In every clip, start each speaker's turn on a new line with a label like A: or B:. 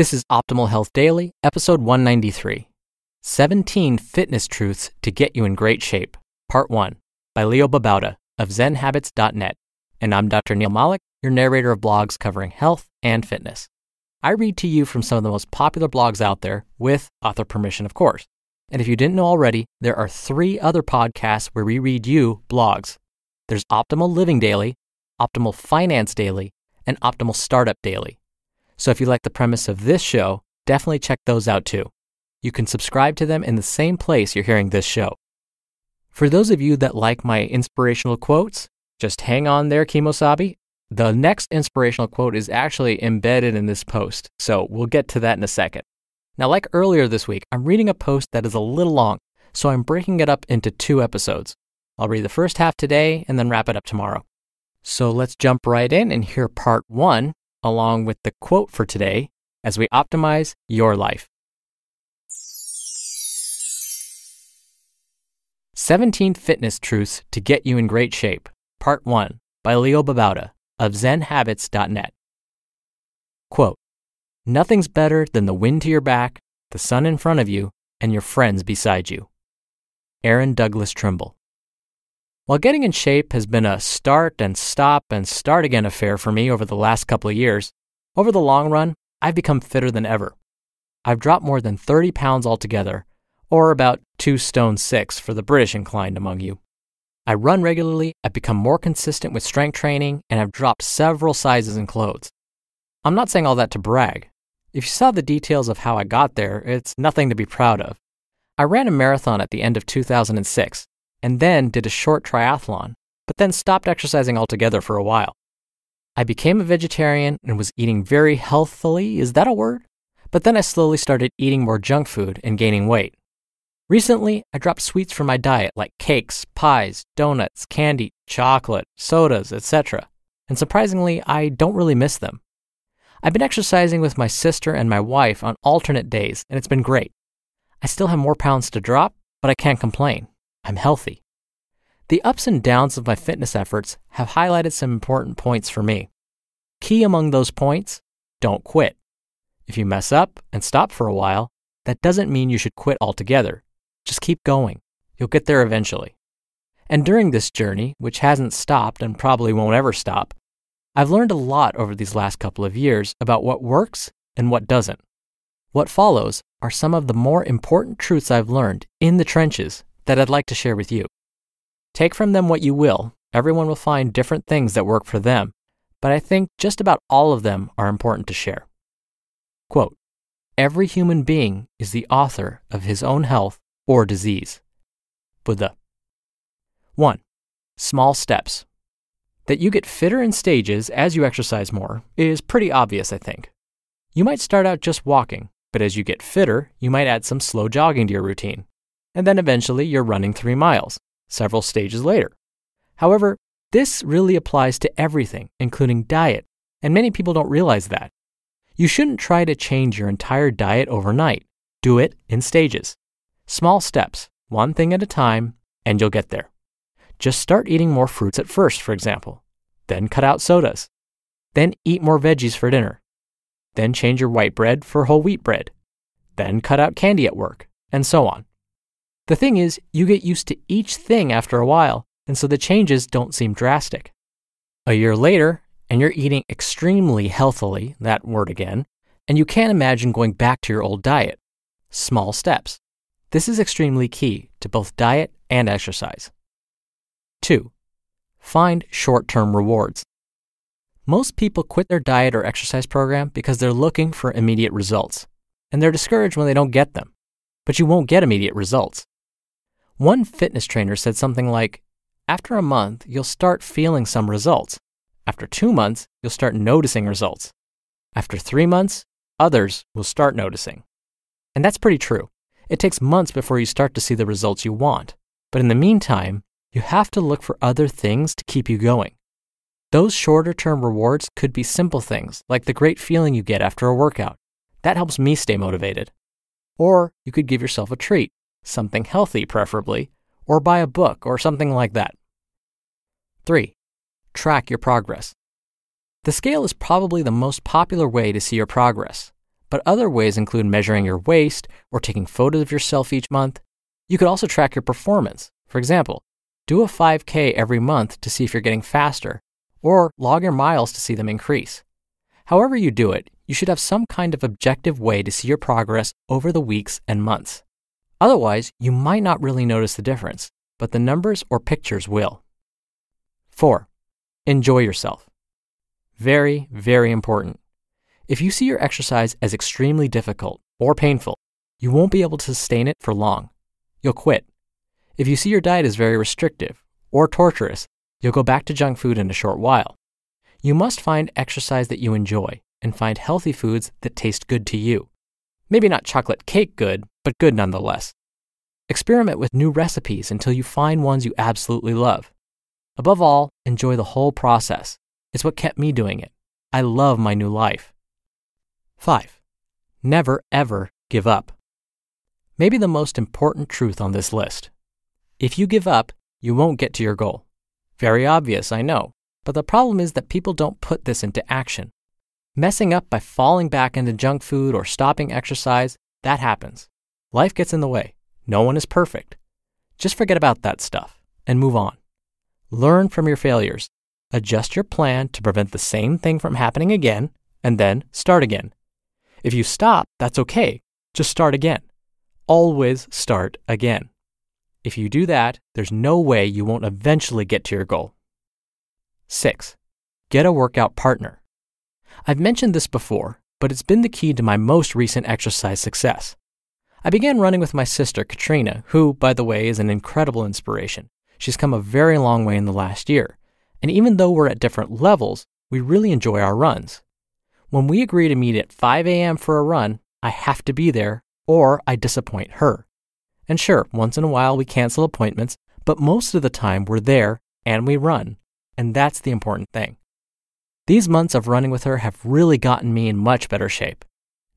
A: This is Optimal Health Daily, episode 193 17 Fitness Truths to Get You in Great Shape, Part 1, by Leo Babauta of ZenHabits.net. And I'm Dr. Neal Malik, your narrator of blogs covering health and fitness. I read to you from some of the most popular blogs out there, with author permission, of course. And if you didn't know already, there are three other podcasts where we read you blogs. There's Optimal Living Daily, Optimal Finance Daily, and Optimal Startup Daily. So if you like the premise of this show, definitely check those out too. You can subscribe to them in the same place you're hearing this show. For those of you that like my inspirational quotes, just hang on there, Kimosabi. The next inspirational quote is actually embedded in this post, so we'll get to that in a second. Now, like earlier this week, I'm reading a post that is a little long, so I'm breaking it up into two episodes. I'll read the first half today and then wrap it up tomorrow. So let's jump right in and hear part one along with the quote for today as we optimize your life. 17 Fitness Truths to Get You in Great Shape, Part 1 by Leo Babauta of ZenHabits.net. Quote Nothing's better than the wind to your back, the sun in front of you, and your friends beside you. Aaron Douglas Trimble. While getting in shape has been a start and stop and start again affair for me over the last couple of years, over the long run, I've become fitter than ever. I've dropped more than 30 pounds altogether, or about 2 stone 6 for the British inclined among you. I run regularly, I've become more consistent with strength training, and I've dropped several sizes in clothes. I'm not saying all that to brag. If you saw the details of how I got there, it's nothing to be proud of. I ran a marathon at the end of 2006, and then did a short triathlon, but then stopped exercising altogether for a while. I became a vegetarian and was eating very healthily, is that a word? But then I slowly started eating more junk food and gaining weight. Recently, I dropped sweets from my diet like cakes, pies, donuts, candy, chocolate, sodas, etc. And surprisingly, I don't really miss them. I've been exercising with my sister and my wife on alternate days, and it's been great. I still have more pounds to drop, but I can't complain. I'm healthy. The ups and downs of my fitness efforts have highlighted some important points for me. Key among those points don't quit. If you mess up and stop for a while, that doesn't mean you should quit altogether. Just keep going. You'll get there eventually. And during this journey, which hasn't stopped and probably won't ever stop, I've learned a lot over these last couple of years about what works and what doesn't. What follows are some of the more important truths I've learned in the trenches that I'd like to share with you. Take from them what you will. Everyone will find different things that work for them, but I think just about all of them are important to share. Quote Every human being is the author of his own health or disease. Buddha. 1. Small steps. That you get fitter in stages as you exercise more is pretty obvious, I think. You might start out just walking, but as you get fitter, you might add some slow jogging to your routine and then eventually you're running three miles, several stages later. However, this really applies to everything, including diet, and many people don't realize that. You shouldn't try to change your entire diet overnight. Do it in stages. Small steps, one thing at a time, and you'll get there. Just start eating more fruits at first, for example. Then cut out sodas. Then eat more veggies for dinner. Then change your white bread for whole wheat bread. Then cut out candy at work, and so on. The thing is, you get used to each thing after a while, and so the changes don't seem drastic. A year later, and you're eating extremely healthily, that word again, and you can't imagine going back to your old diet. Small steps. This is extremely key to both diet and exercise. 2. Find short term rewards. Most people quit their diet or exercise program because they're looking for immediate results, and they're discouraged when they don't get them. But you won't get immediate results. One fitness trainer said something like, After a month, you'll start feeling some results. After two months, you'll start noticing results. After three months, others will start noticing. And that's pretty true. It takes months before you start to see the results you want. But in the meantime, you have to look for other things to keep you going. Those shorter term rewards could be simple things like the great feeling you get after a workout. That helps me stay motivated. Or you could give yourself a treat something healthy preferably, or buy a book or something like that. 3. Track your progress. The scale is probably the most popular way to see your progress, but other ways include measuring your waist or taking photos of yourself each month. You could also track your performance. For example, do a 5K every month to see if you're getting faster, or log your miles to see them increase. However, you do it, you should have some kind of objective way to see your progress over the weeks and months. Otherwise, you might not really notice the difference, but the numbers or pictures will. 4. Enjoy yourself. Very, very important. If you see your exercise as extremely difficult or painful, you won't be able to sustain it for long. You'll quit. If you see your diet as very restrictive or torturous, you'll go back to junk food in a short while. You must find exercise that you enjoy and find healthy foods that taste good to you. Maybe not chocolate cake good, but good nonetheless. Experiment with new recipes until you find ones you absolutely love. Above all, enjoy the whole process. It's what kept me doing it. I love my new life. 5. Never ever give up. Maybe the most important truth on this list. If you give up, you won't get to your goal. Very obvious, I know, but the problem is that people don't put this into action. Messing up by falling back into junk food or stopping exercise, that happens. Life gets in the way. No one is perfect. Just forget about that stuff and move on. Learn from your failures. Adjust your plan to prevent the same thing from happening again, and then start again. If you stop, that's okay. Just start again. Always start again. If you do that, there's no way you won't eventually get to your goal. 6. Get a workout partner. I've mentioned this before, but it's been the key to my most recent exercise success. I began running with my sister, Katrina, who, by the way, is an incredible inspiration. She's come a very long way in the last year. And even though we're at different levels, we really enjoy our runs. When we agree to meet at 5 a.m. for a run, I have to be there or I disappoint her. And sure, once in a while we cancel appointments, but most of the time we're there and we run. And that's the important thing. These months of running with her have really gotten me in much better shape.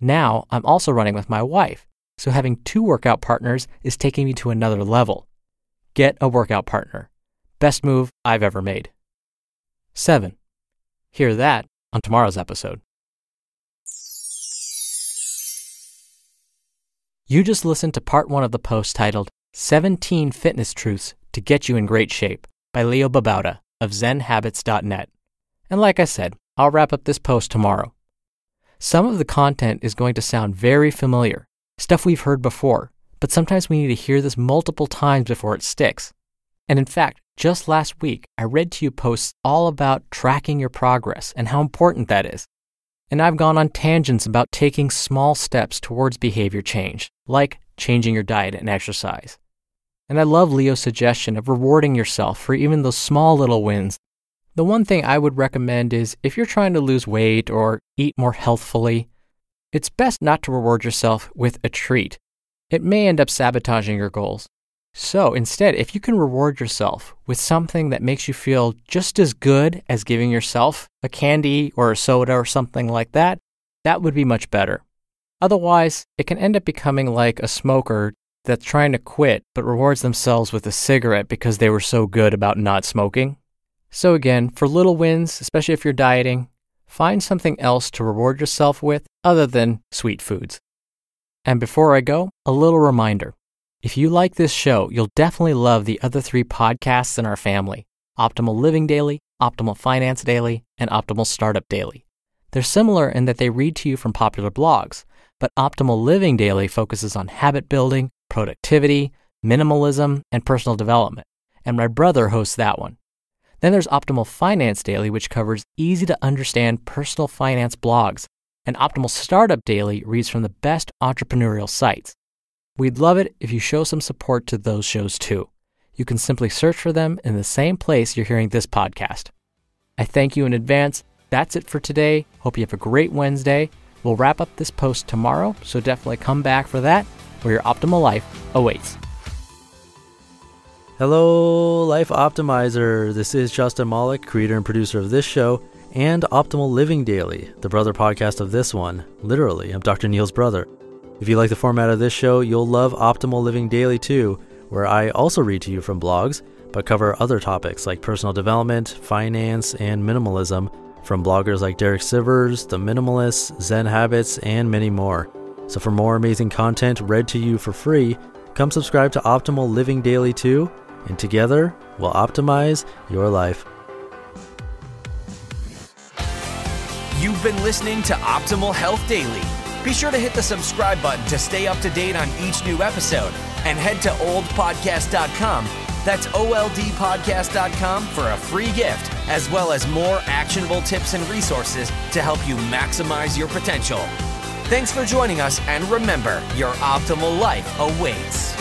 A: Now I'm also running with my wife, so having two workout partners is taking me to another level. Get a workout partner. Best move I've ever made. 7. Hear that on tomorrow's episode. You just listened to part one of the post titled 17 Fitness Truths to Get You in Great Shape by Leo Babauta of ZenHabits.net. And like I said, I'll wrap up this post tomorrow. Some of the content is going to sound very familiar, stuff we've heard before, but sometimes we need to hear this multiple times before it sticks. And in fact, just last week, I read to you posts all about tracking your progress and how important that is. And I've gone on tangents about taking small steps towards behavior change, like changing your diet and exercise. And I love Leo's suggestion of rewarding yourself for even those small little wins. The one thing I would recommend is if you're trying to lose weight or eat more healthfully, it's best not to reward yourself with a treat. It may end up sabotaging your goals. So instead, if you can reward yourself with something that makes you feel just as good as giving yourself a candy or a soda or something like that, that would be much better. Otherwise, it can end up becoming like a smoker that's trying to quit but rewards themselves with a cigarette because they were so good about not smoking. So, again, for little wins, especially if you're dieting, find something else to reward yourself with other than sweet foods. And before I go, a little reminder. If you like this show, you'll definitely love the other three podcasts in our family Optimal Living Daily, Optimal Finance Daily, and Optimal Startup Daily. They're similar in that they read to you from popular blogs, but Optimal Living Daily focuses on habit building, productivity, minimalism, and personal development. And my brother hosts that one. Then there's Optimal Finance Daily, which covers easy to understand personal finance blogs. And Optimal Startup Daily reads from the best entrepreneurial sites. We'd love it if you show some support to those shows too. You can simply search for them in the same place you're hearing this podcast. I thank you in advance. That's it for today. Hope you have a great Wednesday. We'll wrap up this post tomorrow, so definitely come back for that, where your optimal life awaits.
B: Hello, Life Optimizer. This is Justin Malik, creator and producer of this show and Optimal Living Daily, the brother podcast of this one. Literally, I'm Dr. Neal's brother. If you like the format of this show, you'll love Optimal Living Daily too, where I also read to you from blogs, but cover other topics like personal development, finance, and minimalism, from bloggers like Derek Sivers, The Minimalists, Zen Habits, and many more. So for more amazing content read to you for free, come subscribe to Optimal Living Daily too, and together we'll optimize your life.
C: You've been listening to Optimal Health Daily. Be sure to hit the subscribe button to stay up to date on each new episode and head to oldpodcast.com. That's oldpodcast.com for a free gift, as well as more actionable tips and resources to help you maximize your potential. Thanks for joining us, and remember, your optimal life awaits.